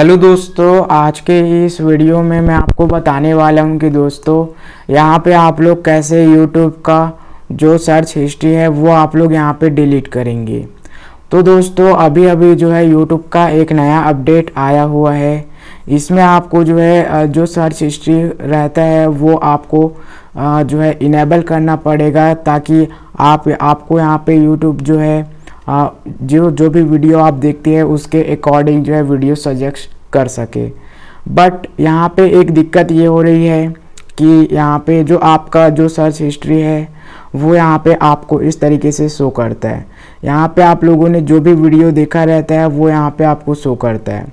Hello दोस्तों, आज के इस वीडियो में मैं आपको बताने वाला हूँ कि दोस्तों, यहाँ पे आप लोग कैसे यूट्यूब का जो सर्च हिस्ट्री है, वो आप लोग यहाँ पे डिलीट करेंगे। तो दोस्तों अभी अभी जो है यूट्यूब का एक नया अपडेट आया हुआ है। इसमें आपको जो है जो सर्च हिस्ट्री रहता है, वो आपको जो है इनेबल करना पड़ेगा ताकि आप, आपको यहाँ पे यूट्यूब जो है जो जो भी वीडियो आप देखते हैं, उसके अकॉर्डिंग जो है वीडियो सजेस्ट कर सके। बट यहाँ पे एक दिक्कत ये हो रही है कि यहाँ पे जो आपका जो सर्च हिस्ट्री है, वो यहाँ पे आपको इस तरीके से शो करता है। यहाँ पे आप लोगों ने जो भी वीडियो देखा रहता है, वो यहाँ पे आपको शो करता है।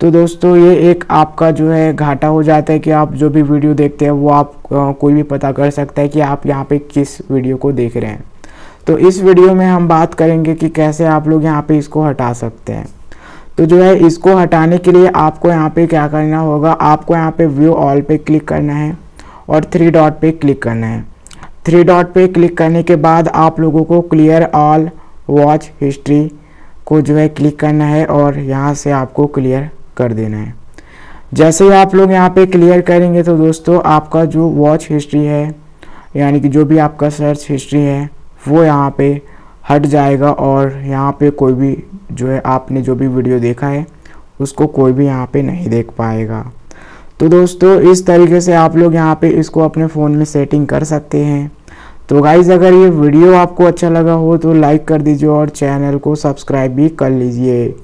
तो दोस्तों, ये एक आपका जो है घाटा हो जाता है कि आप जो भी वीडियो देखते हैं, वो आप कोई भी पता कर सकता है कि आप यहाँ पे किस वीडियो को देख रहे हैं। तो इस वीडियो में हम बात करेंगे कि कैसे आप लोग यहाँ पे इसको हटा सकते हैं। तो जो है, इसको हटाने के लिए आपको यहाँ पे क्या करना होगा, आपको यहाँ पे व्यू ऑल पे क्लिक करना है और थ्री डॉट पे क्लिक करना है। थ्री डॉट पे क्लिक करने के बाद आप लोगों को क्लियर ऑल वॉच हिस्ट्री को जो है क्लिक करना है और यहाँ से आपको क्लियर कर देना है। जैसे ही आप लोग यहाँ पे क्लियर करेंगे तो दोस्तों, आपका जो वॉच हिस्ट्री है, यानी कि जो भी आपका सर्च हिस्ट्री है वो यहाँ पे हट जाएगा और यहाँ पे कोई भी जो है, आपने जो भी वीडियो देखा है, उसको कोई भी यहाँ पे नहीं देख पाएगा। तो दोस्तों, इस तरीके से आप लोग यहाँ पे इसको अपने फ़ोन में सेटिंग कर सकते हैं। तो गाइज़ अगर ये वीडियो आपको अच्छा लगा हो तो लाइक कर दीजिए और चैनल को सब्सक्राइब भी कर लीजिए।